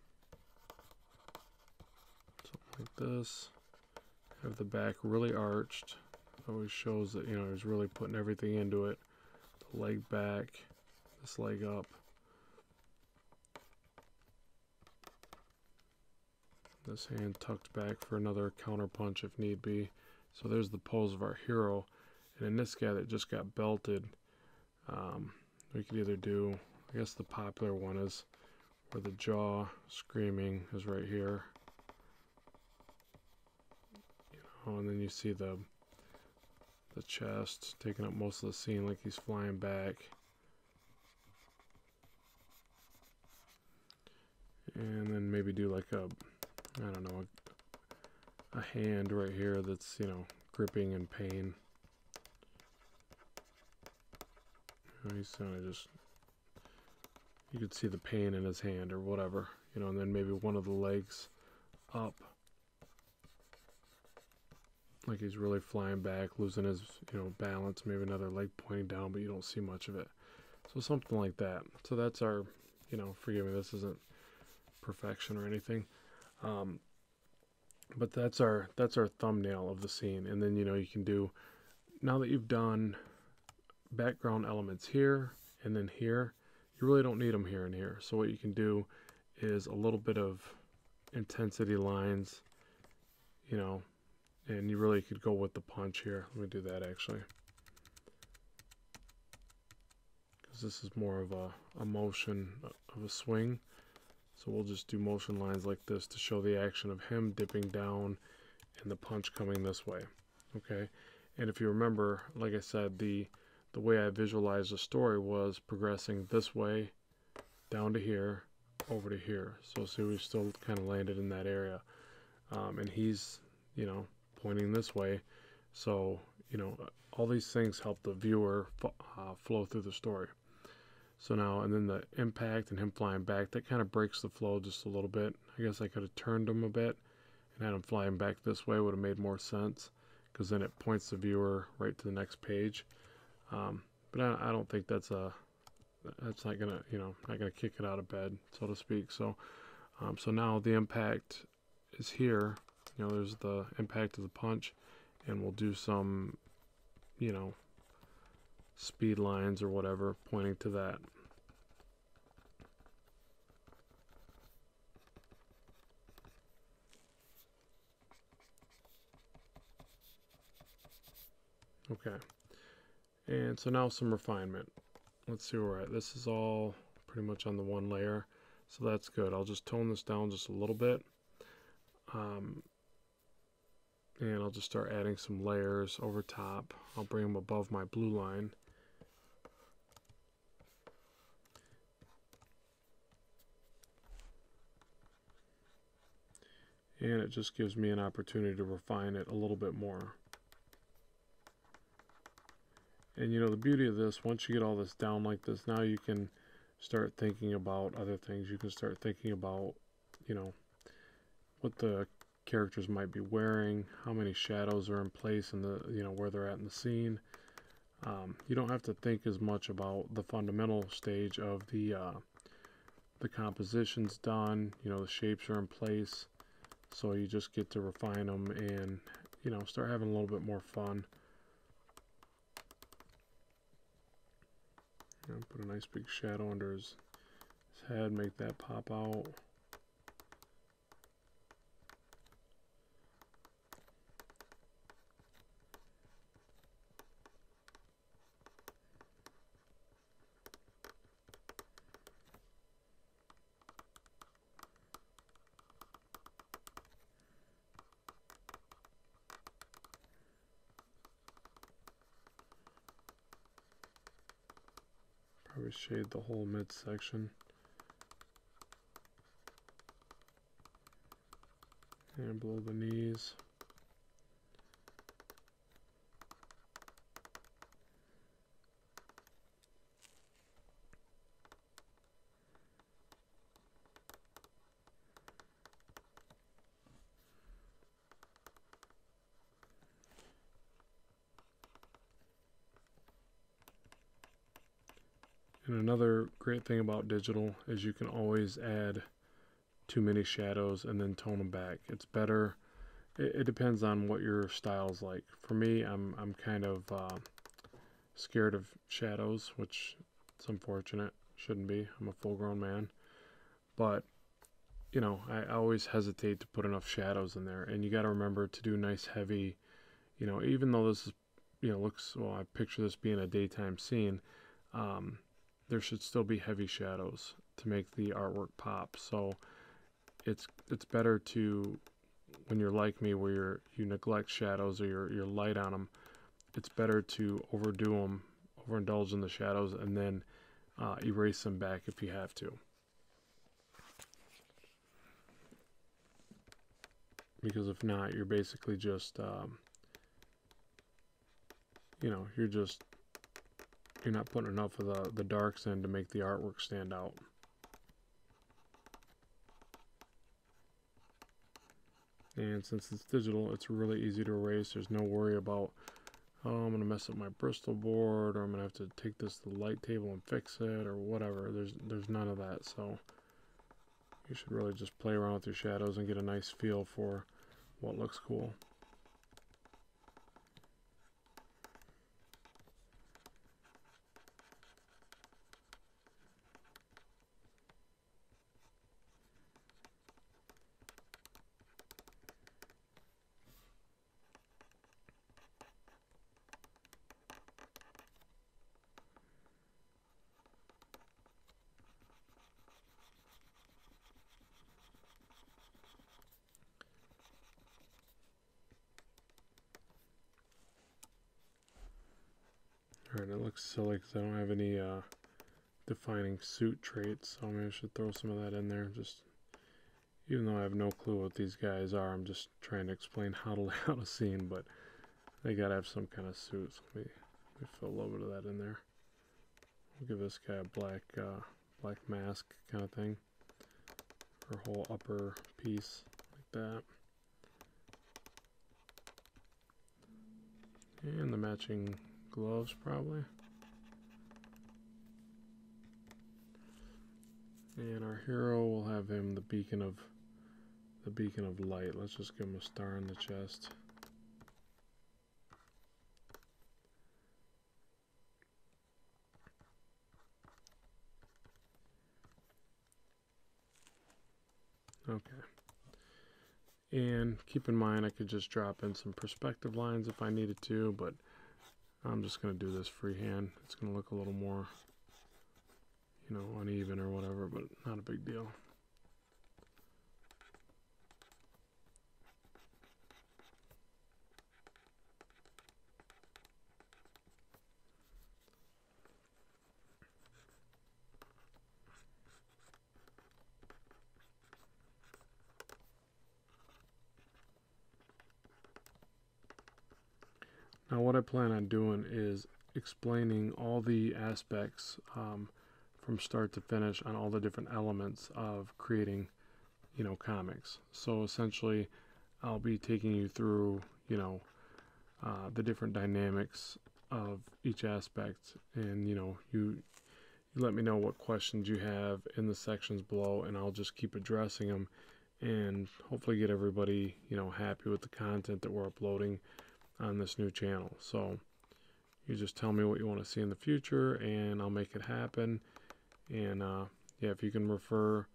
Something like this. Have the back really arched. Always shows that, you know, he's really putting everything into it. The leg back this leg up. This hand tucked back for another counter punch if need be. So there's the pose of our hero. And in this guy that just got belted, um, we could either do, I guess the popular one is where the jaw screaming is right here. You know, and then you see the the chest taking up most of the scene like he's flying back. and then maybe do like a I don't know a, a hand right here that's you know gripping in pain. He's kind of just you could see the pain in his hand or whatever you know and then maybe one of the legs up. Like he's really flying back losing his you know balance maybe another leg pointing down but you don't see much of it. So something like that. So that's our you know forgive me this isn't perfection or anything. Um, but that's our that's our thumbnail of the scene, and then you know you can do now that you've done background elements here and then here. You really don't need them here and here. So what you can do is a little bit of intensity lines, you know, and you really could go with the punch here. Let me do that actually. Because this is more of a, a motion of a swing. So we'll just do motion lines like this to show the action of him dipping down and the punch coming this way. Okay, and if you remember, like I said, the the way I visualized the story was progressing this way down to here, over to here. So see, we still kind of landed in that area, um, and he's you know pointing this way. So you know all these things help the viewer uh, flow through the story. So now, and then the impact and him flying back, that kind of breaks the flow just a little bit. I guess I could have turned him a bit and had him flying back this way would have made more sense because then it points the viewer right to the next page. Um, but I, I, don't think that's a that's not gonna you know not gonna kick it out of bed so to speak. So um, so now the impact is here. You know, there's the impact of the punch, and we'll do some you know speed lines or whatever pointing to that. Okay, and so now some refinement. Let's see where we're at. This is all pretty much on the one layer, so that's good. I'll just tone this down just a little bit. Um, and I'll just start adding some layers over top. I'll bring them above my blue line. And it just gives me an opportunity to refine it a little bit more. And you know, the beauty of this, once you get all this down like this, now you can start thinking about other things. You can start thinking about, you know, what the characters might be wearing, how many shadows are in place, and the you know where they're at in the scene. Um, you don't have to think as much about the fundamental stage of the uh, the composition's done. You know the shapes are in place, so you just get to refine them and you know start having a little bit more fun. Put a nice big shadow under his, his head, make that pop out. Probably shade the whole midsection. And below the knees. And another great thing about digital is you can always add too many shadows and then tone them back. It's better. It, it depends on what your style's like. For me, I'm I'm kind of uh, scared of shadows, which it's unfortunate. Shouldn't be. I'm a full-grown man, but you know I always hesitate to put enough shadows in there. And you got to remember to do nice heavy. You know, even though this is you know looks well, I picture this being a daytime scene. Um, there should still be heavy shadows to make the artwork pop. So it's it's better to when you're like me where you're you neglect shadows or you're you're light on them. It's better to overdo them, overindulge in the shadows, and then uh, erase them back if you have to. Because if not, you're basically just, um, you know, you're just you're not putting enough of the, the darks in to make the artwork stand out. And since it's digital, it's really easy to erase. There's no worry about, oh, I'm going to mess up my Bristol board, or I'm going to have to take this to the light table and fix it, or whatever. There's, there's none of that. So you should really just play around with your shadows and get a nice feel for what looks cool. Alright, it looks silly because I don't have any uh, defining suit traits, so maybe I should throw some of that in there. Just even though I have no clue what these guys are, I'm just trying to explain how to lay out a scene, but they gotta have some kind of suit. So let me, let me fill a little bit of that in there. We'll give this guy a black uh, black mask kind of thing. Her whole upper piece like that. And the matching gloves probably. And our hero will have him the beacon of the beacon of light. Let's just give him a star on the chest. Okay. And keep in mind I could just drop in some perspective lines if I needed to, but I'm just going to do this freehand. It's going to look a little more, you know, uneven or whatever, but not a big deal. Now what I plan on doing is explaining all the aspects um, from start to finish on all the different elements of creating, you know, comics. So essentially, I'll be taking you through, you know, uh, the different dynamics of each aspect. And you know you you let me know what questions you have in the sections below and I'll just keep addressing them and hopefully get everybody you know happy with the content that we're uploading on this new channel. So you just tell me what you want to see in the future and I'll make it happen and uh, yeah if you can refer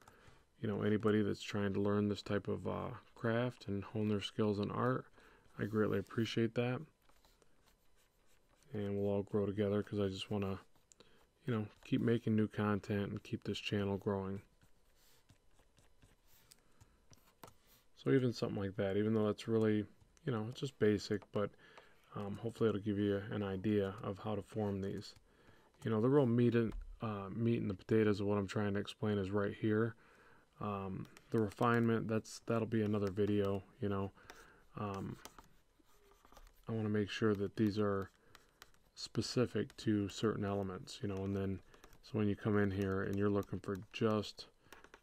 you know anybody that's trying to learn this type of uh, craft and hone their skills in art I greatly appreciate that. And we'll all grow together because I just want to you know keep making new content and keep this channel growing. So even something like that even though that's really you know it's just basic but um, hopefully it'll give you an idea of how to form these. You know the real meat and uh, meat and the potatoes of what I'm trying to explain is right here um, the refinement that's that'll be another video you know um, I want to make sure that these are specific to certain elements, you know, and then so when you come in here and you're looking for just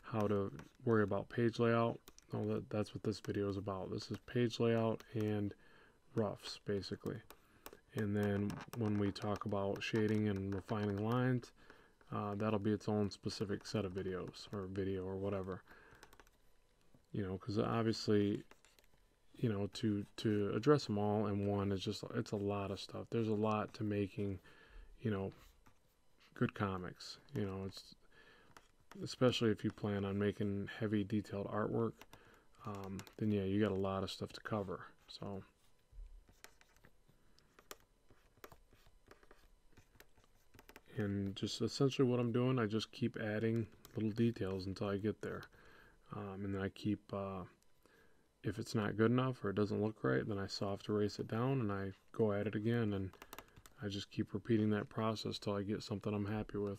how to worry about page layout, well, that, that's what this video is about. This is page layout and roughs, basically. And then when we talk about shading and refining lines, uh, that'll be its own specific set of videos or video or whatever. You know, because obviously you know to to address them all in one is just it's a lot of stuff. There's a lot to making you know good comics. You know it's especially if you plan on making heavy detailed artwork um, then yeah you got a lot of stuff to cover. So and just essentially what I'm doing I just keep adding little details until I get there um, and then I keep uh, if it's not good enough or it doesn't look right, then I soft erase it down and I go at it again and I just keep repeating that process till I get something I'm happy with.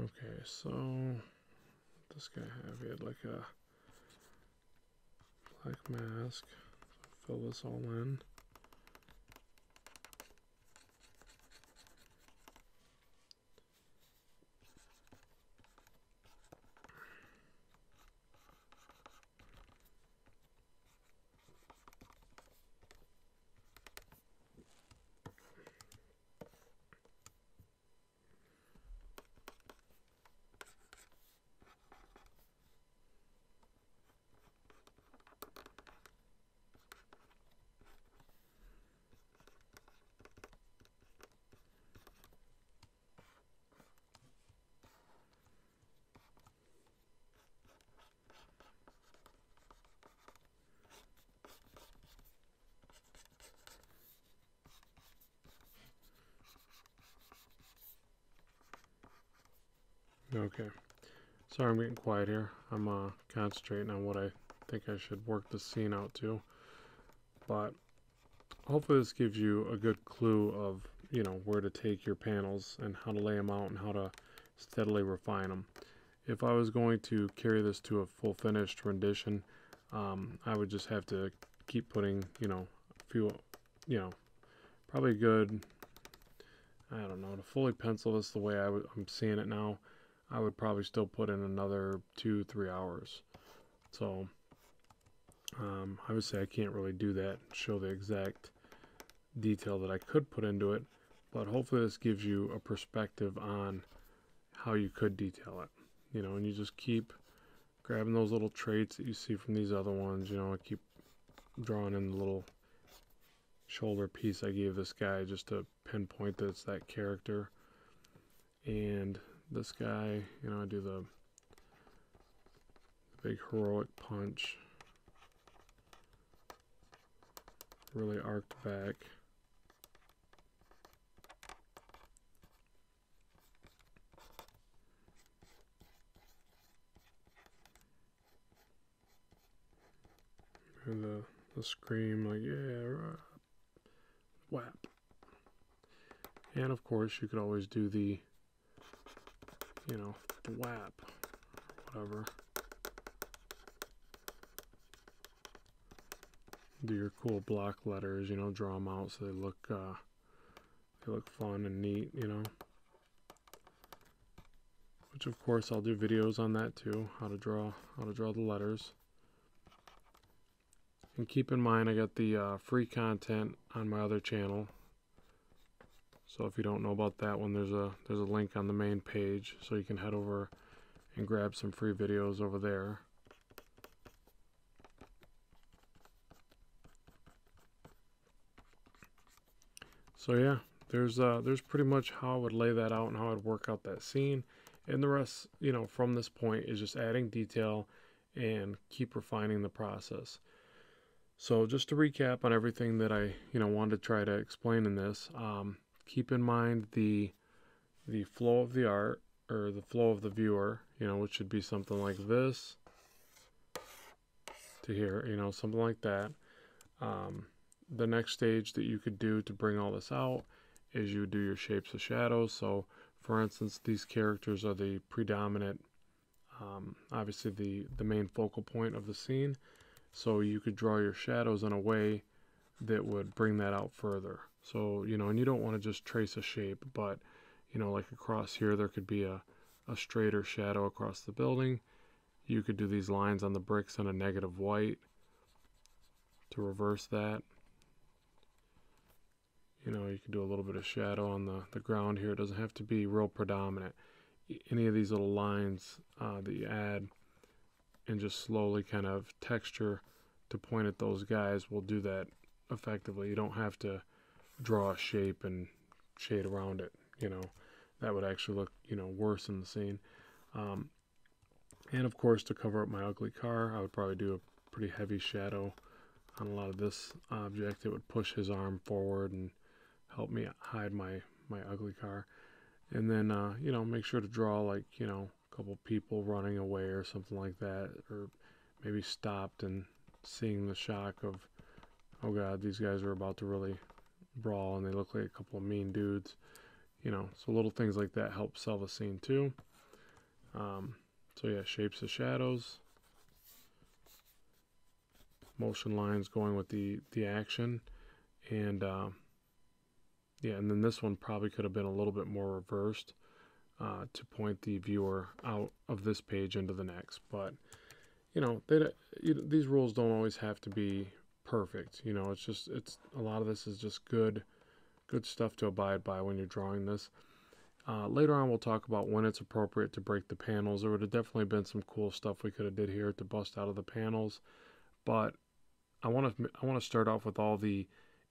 Okay, so this guy have? He had like a black mask. Fill this all in. Okay. Sorry I'm getting quiet here. I'm uh, concentrating on what I think I should work the scene out to. But hopefully this gives you a good clue of, you know, where to take your panels and how to lay them out and how to steadily refine them. If I was going to carry this to a full finished rendition, um, I would just have to keep putting, you know, a few, you know, probably good, I don't know, to fully pencil this the way I'm seeing it now, I would probably still put in another two, three hours. So um, I would say I can't really do that, show the exact detail that I could put into it, but hopefully this gives you a perspective on how you could detail it. You know, and you just keep grabbing those little traits that you see from these other ones. You know, I keep drawing in the little shoulder piece I gave this guy just to pinpoint that it's that character. And this guy, you know, I do the big heroic punch. Really arced back. And the, the scream like, yeah, whap. And of course you could always do the, you know, whap, whatever. Do your cool block letters, you know, draw them out so they look, uh, they look fun and neat, you know. Which of course I'll do videos on that too, how to draw, how to draw the letters. And keep in mind, I got the uh, free content on my other channel. So if you don't know about that one, there's a there's a link on the main page, so you can head over and grab some free videos over there. So yeah, there's uh, there's pretty much how I would lay that out and how I'd work out that scene. And the rest, you know, from this point is just adding detail and keep refining the process. So just to recap on everything that I, you know, wanted to try to explain in this, um, keep in mind the the flow of the art or the flow of the viewer, you know, which should be something like this to here, you know, something like that. Um, the next stage that you could do to bring all this out is you do your shapes of shadows. So, for instance, these characters are the predominant, um, obviously the the main focal point of the scene. So you could draw your shadows in a way that would bring that out further. So, you know, and you don't want to just trace a shape, but, you know, like across here, there could be a, a straighter shadow across the building. You could do these lines on the bricks in a negative white to reverse that. You know, you can do a little bit of shadow on the, the ground here. It doesn't have to be real predominant. Any of these little lines uh, that you add and just slowly kind of texture to point at those guys will do that effectively. You don't have to draw a shape and shade around it, you know. That would actually look, you know, worse in the scene. Um, and of course, to cover up my ugly car, I would probably do a pretty heavy shadow on a lot of this object. It would push his arm forward and help me hide my, my ugly car. And then, uh, you know, make sure to draw like, you know, a couple people running away or something like that, or maybe stopped and seeing the shock of, oh god, these guys are about to really brawl and they look like a couple of mean dudes. You know, so little things like that help sell the scene too. Um, so yeah, shapes of shadows, motion lines going with the the action, and uh, yeah, and then this one probably could have been a little bit more reversed uh, to point the viewer out of this page into the next. But you know, they, you these rules don't always have to be perfect. You know, it's just it's a lot of this is just good, good stuff to abide by when you're drawing this. Uh, later on, we'll talk about when it's appropriate to break the panels. There would have definitely been some cool stuff we could have did here to bust out of the panels, but I want to I want to start off with all the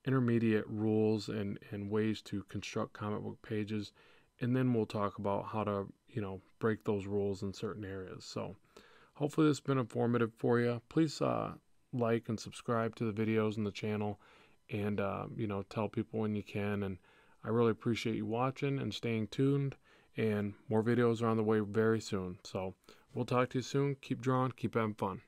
intermediate rules and and ways to construct comic book pages and then we'll talk about how to, you know, break those rules in certain areas. So hopefully this has been informative for you. Please uh, like and subscribe to the videos and the channel and, uh, you know, tell people when you can. And I really appreciate you watching and staying tuned. And more videos are on the way very soon. So we'll talk to you soon. Keep drawing, keep having fun.